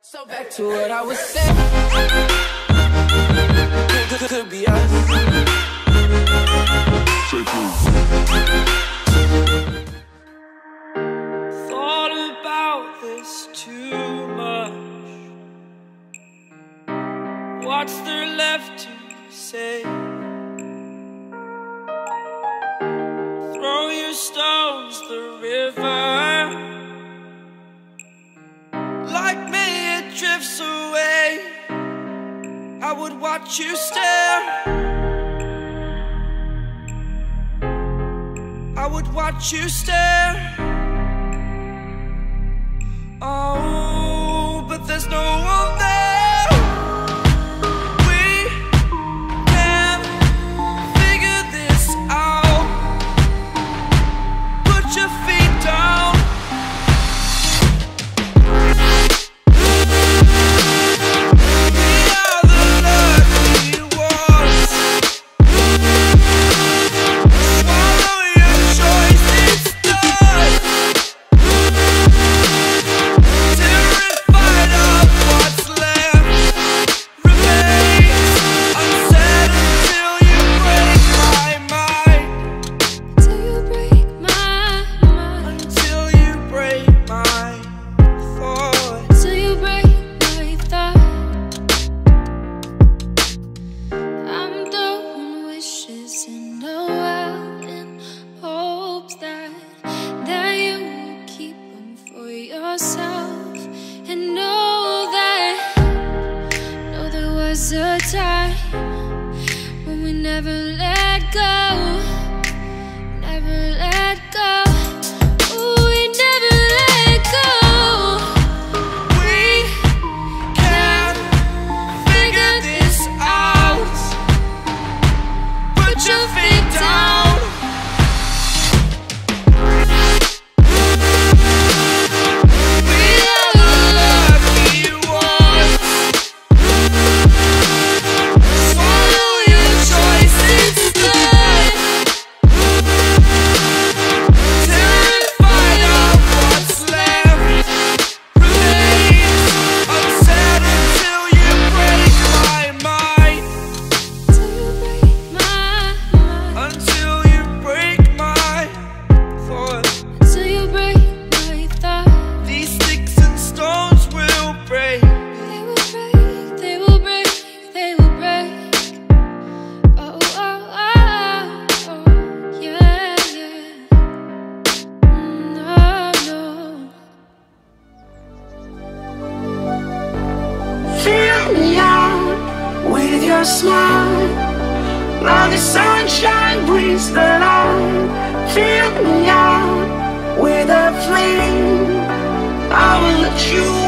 So back to what I was saying. Could be us. Thought about this too much. What's there left to say? Throw your stones the river. drifts away. I would watch you stare. I would watch you stare. Oh, but there's no a time when we never let your smile Now the sunshine brings the light Fill me up with a flame. I will let you